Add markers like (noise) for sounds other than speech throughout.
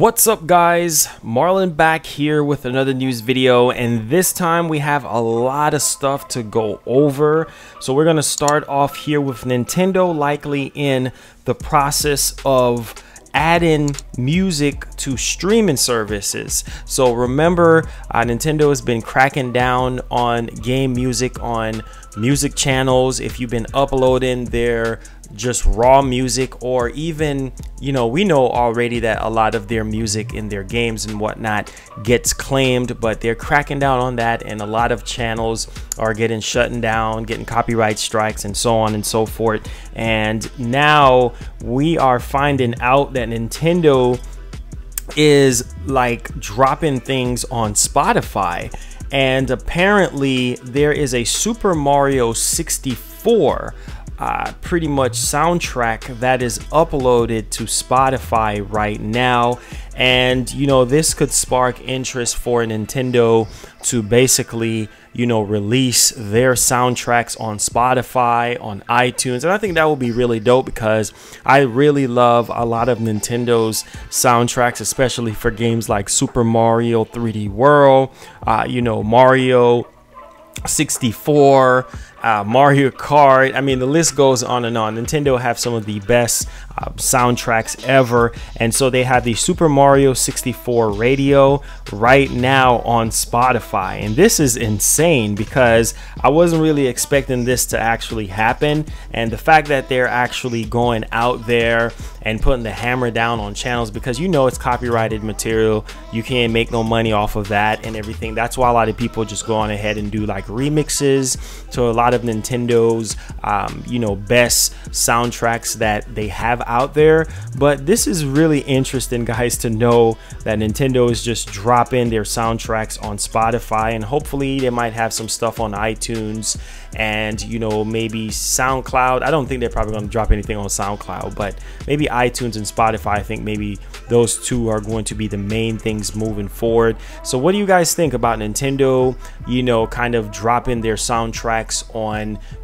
What's up guys, Marlon back here with another news video and this time we have a lot of stuff to go over. So we're to start off here with Nintendo likely in the process of adding music to streaming services. So remember, uh, Nintendo has been cracking down on game music on music channels. If you've been uploading their just raw music or even you know we know already that a lot of their music in their games and whatnot gets claimed but they're cracking down on that and a lot of channels are getting shut down getting copyright strikes and so on and so forth and now we are finding out that nintendo is like dropping things on spotify and apparently there is a super mario 64 uh, pretty much soundtrack that is uploaded to Spotify right now. And, you know, this could spark interest for Nintendo to basically, you know, release their soundtracks on Spotify, on iTunes. And I think that would be really dope because I really love a lot of Nintendo's soundtracks, especially for games like Super Mario 3D World, uh, you know, Mario 64 uh, Mario Kart. I mean, the list goes on and on. Nintendo have some of the best uh, soundtracks ever, and so they have the Super Mario 64 radio right now on Spotify, and this is insane because I wasn't really expecting this to actually happen, and the fact that they're actually going out there and putting the hammer down on channels because you know it's copyrighted material, you can't make no money off of that and everything. That's why a lot of people just go on ahead and do like remixes to a lot lot of Nintendo's, um, you know, best soundtracks that they have out there. But this is really interesting, guys, to know that Nintendo is just dropping their soundtracks on Spotify, and hopefully they might have some stuff on iTunes and you know maybe SoundCloud. I don't think they're probably going to drop anything on SoundCloud, but maybe iTunes and Spotify. I think maybe those two are going to be the main things moving forward. So what do you guys think about Nintendo? You know, kind of dropping their soundtracks on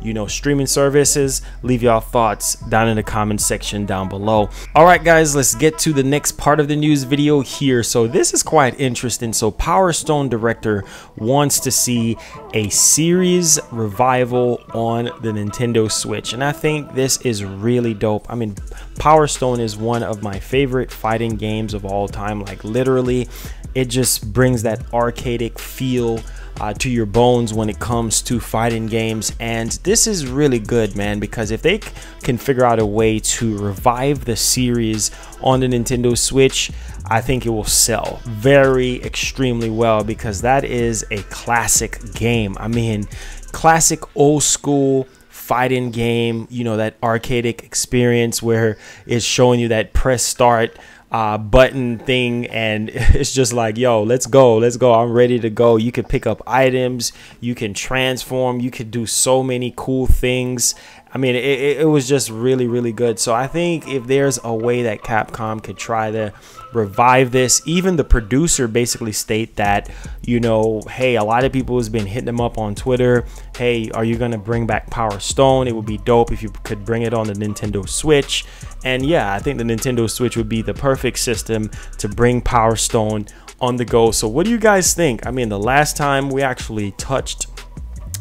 you know streaming services? Leave y'all thoughts down in the comment section down below. All right, guys, let's get to the next part of the news video here. So this is quite interesting. So Power Stone director wants to see a series revival Revival on the Nintendo Switch. And I think this is really dope. I mean, Power Stone is one of my favorite fighting games of all time. Like literally, it just brings that arcadic feel uh, to your bones when it comes to fighting games. And this is really good, man, because if they can figure out a way to revive the series on the Nintendo Switch, I think it will sell very extremely well because that is a classic game. I mean, classic old school fighting game, you know, that arcadic experience where it's showing you that press start uh, button thing and (laughs) it's just like yo let's go let's go. I'm ready to go. You can pick up items. You can transform. You can do so many cool things I mean, it, it was just really, really good. So I think if there's a way that Capcom could try to revive this, even the producer basically state that, you know, hey, a lot of people has been hitting them up on Twitter. Hey, are you gonna bring back Power Stone? It would be dope if you could bring it on the Nintendo Switch. And yeah, I think the Nintendo Switch would be the perfect system to bring Power Stone on the go. So what do you guys think? I mean, the last time we actually touched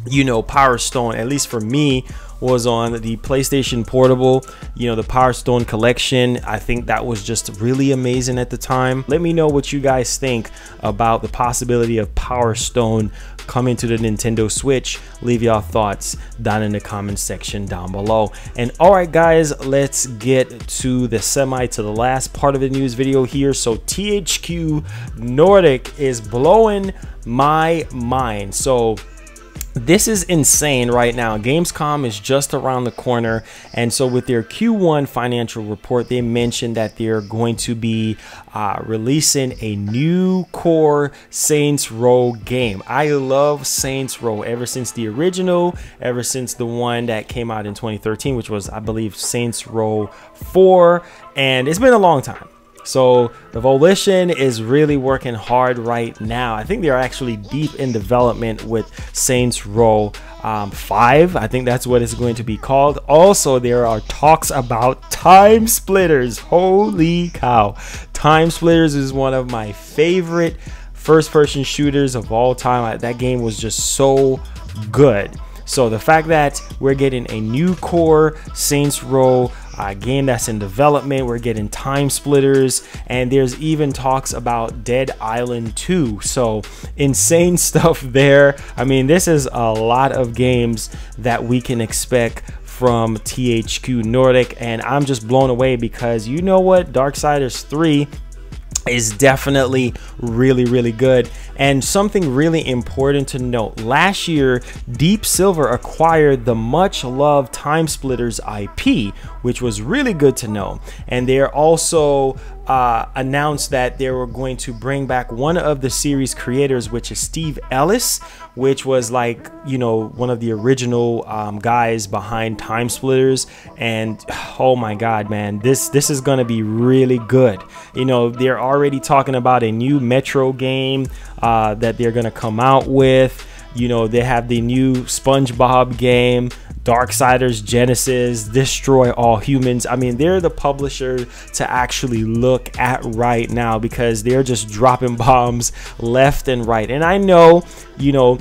you know power stone at least for me was on the PlayStation Portable, you know, the Power Stone collection. I think that was just really amazing at the time. Let me know what you guys think about the possibility of Power Stone coming to the Nintendo Switch. Leave your thoughts down in the comment section down below. And all right, guys, let's get to the semi to the last part of the news video here. So THQ Nordic is blowing my mind. So this is insane right now. Gamescom is just around the corner. And so, with their Q1 financial report, they mentioned that they're going to be uh, releasing a new core Saints Row game. I love Saints Row ever since the original, ever since the one that came out in 2013, which was, I believe, Saints Row 4. And it's been a long time. So the Volition is really working hard right now. I think they're actually deep in development with Saints Row um, 5. I think that's what it's going to be called. Also, there are talks about Time Splitters. Holy cow. Time Splitters is one of my favorite first person shooters of all time. That game was just so good. So the fact that we're getting a new core Saints Row game that's in development, we're getting time splitters, and there's even talks about Dead Island 2. So insane (laughs) stuff there. I mean, this is a lot of games that we can expect from THQ Nordic, and I'm just blown away because you know what? Darksiders 3 is definitely really really good. And something really important to note last year deep silver acquired the much loved time splitters ip which was really good to know. And they're also uh, announced that they were going to bring back one of the series creators, which is Steve Ellis, which was like, you know, one of the original um, guys behind Time Splitters. And (sighs) oh my God, man, this this is gonna be really good. You know, they're already talking about a new Metro game uh, that they're gonna come out with. You know, they have the new SpongeBob game. Darksiders Genesis, Destroy All Humans. I mean, they're the publisher to actually look at right now because they're just dropping (laughs) bombs left and right. And I know, you know,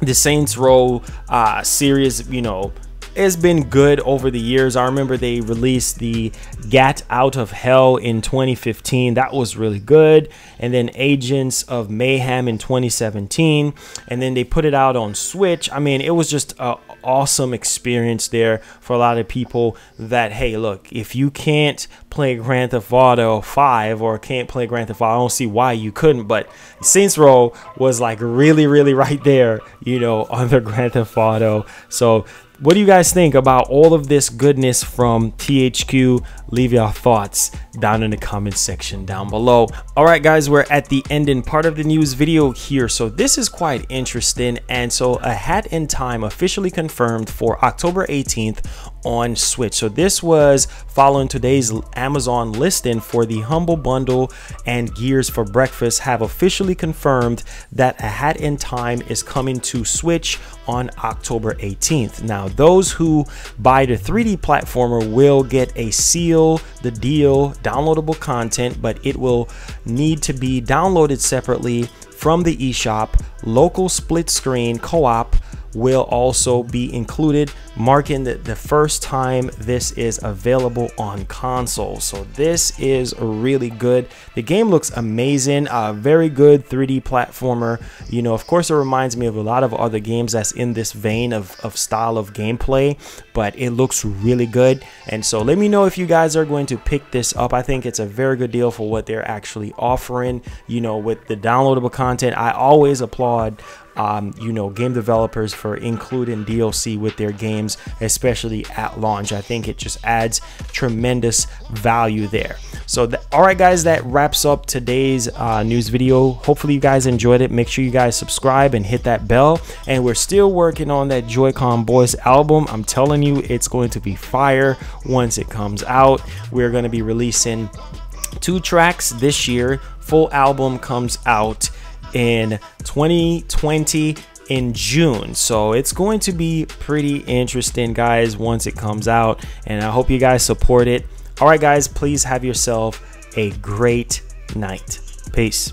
the Saints Row uh, series, you know, has been good over the years. I remember they released the Gat Out of Hell in 2015. That was really good. And then Agents of Mayhem in 2017. And then they put it out on Switch. I mean, it was just an awesome experience there for a lot of people that, hey, look, if you can't play Grand Theft Auto 5 or can't play Grand Theft Auto, I don't see why you couldn't. But Saints Row was like really, really right there, you know, (laughs) on Grand Theft Auto. So what do you guys think about all of this goodness from THQ? Leave your thoughts down in the comment section down below. All right, guys, we're at the end and part of the news video here. So this is quite interesting. And so A Hat in Time officially confirmed for October 18th on Switch. So this was following today's Amazon listing for the Humble Bundle and Gears for Breakfast have officially confirmed that A Hat in Time is coming to Switch on October 18th. Now, those who buy the 3D platformer will get a seal the deal downloadable content, but it will need to be downloaded separately from the eShop, local split screen co-op will also be included, marking the, the first time this is available on console. So this is really good. The game looks amazing, uh, very good 3D platformer. You know, of course, it reminds me of a lot of other games that's in this vein of, of style of gameplay, but it looks really good. And so let me know if you guys are going to pick this up. I think it's a very good deal for what they're actually offering, you know, with the downloadable content. I always applaud um, you know, game developers for including DLC with their games, especially at launch. I think it just adds tremendous value there. So, all right, guys, that wraps up today's uh, news video. Hopefully, you guys enjoyed it. Make sure you guys subscribe and hit that bell. And we're still working on that Joy-Con Boys album. I'm telling you, it's going to be fire once it comes out. We're going to be releasing two tracks this year. Full album comes out in 2020 in June. So it's going to be pretty interesting, guys, once it comes out. And I hope you guys support it. All right, guys, please have yourself a great night. Peace.